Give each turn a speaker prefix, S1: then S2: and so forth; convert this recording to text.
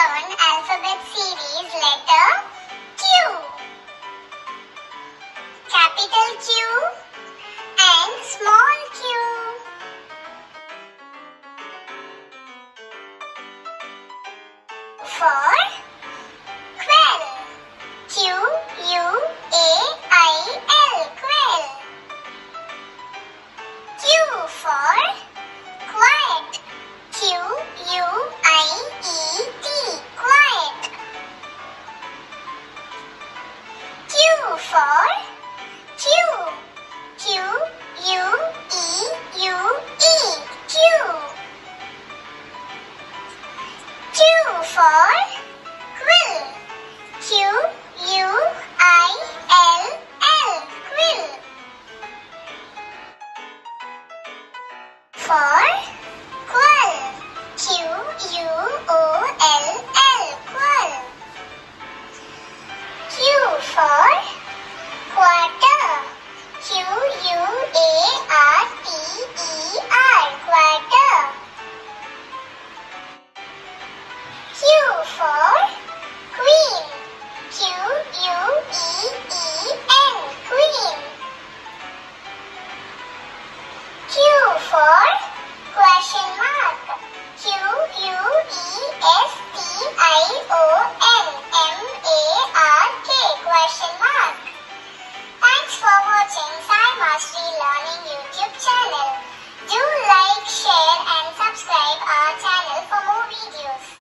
S1: learn alphabet series letter Q. Capital Q and small q. For for quill. Q U I L L quill. For for queen. Q U E E N queen. Q for question mark. Q U E S T I O N.